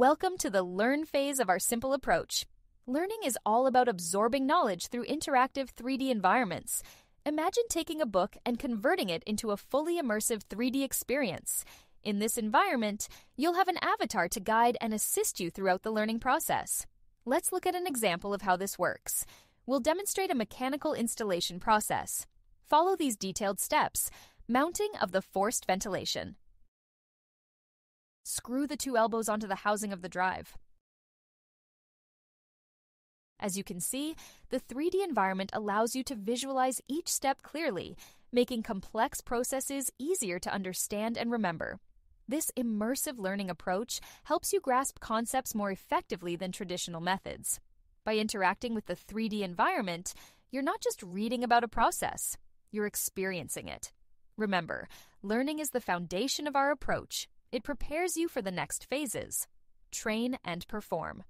Welcome to the learn phase of our simple approach. Learning is all about absorbing knowledge through interactive 3D environments. Imagine taking a book and converting it into a fully immersive 3D experience. In this environment, you'll have an avatar to guide and assist you throughout the learning process. Let's look at an example of how this works. We'll demonstrate a mechanical installation process. Follow these detailed steps. Mounting of the forced ventilation. Screw the two elbows onto the housing of the drive. As you can see, the 3D environment allows you to visualize each step clearly, making complex processes easier to understand and remember. This immersive learning approach helps you grasp concepts more effectively than traditional methods. By interacting with the 3D environment, you're not just reading about a process, you're experiencing it. Remember, learning is the foundation of our approach, it prepares you for the next phases. Train and perform.